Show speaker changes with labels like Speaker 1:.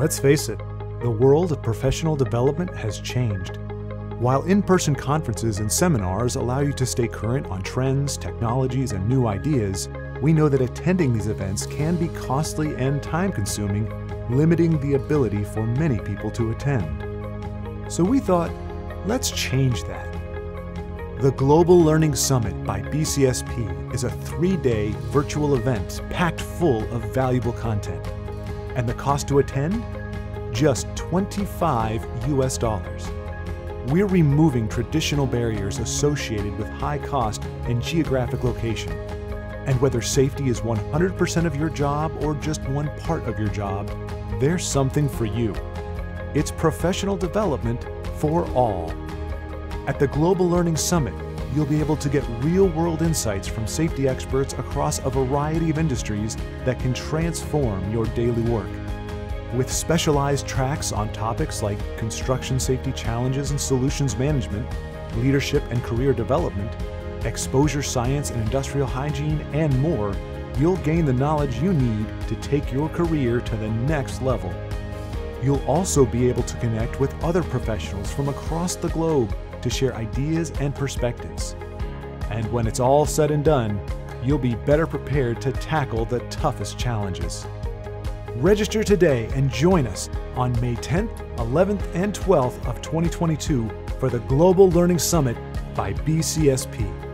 Speaker 1: Let's face it, the world of professional development has changed. While in person conferences and seminars allow you to stay current on trends, technologies, and new ideas, we know that attending these events can be costly and time consuming, limiting the ability for many people to attend. So we thought, let's change that. The Global Learning Summit by BCSP is a three day virtual event packed full of valuable content. And the cost to attend? Just 25 US dollars. We're removing traditional barriers associated with high cost and geographic location. And whether safety is 100% of your job or just one part of your job, there's something for you. It's professional development for all. At the Global Learning Summit, you'll be able to get real world insights from safety experts across a variety of industries that can transform your daily work. With specialized tracks on topics like construction safety challenges and solutions management, leadership and career development, exposure science and industrial hygiene, and more, you'll gain the knowledge you need to take your career to the next level. You'll also be able to connect with other professionals from across the globe to share ideas and perspectives. And when it's all said and done, you'll be better prepared to tackle the toughest challenges. Register today and join us on May 10th, 11th, and 12th of 2022 for the Global Learning Summit by BCSP.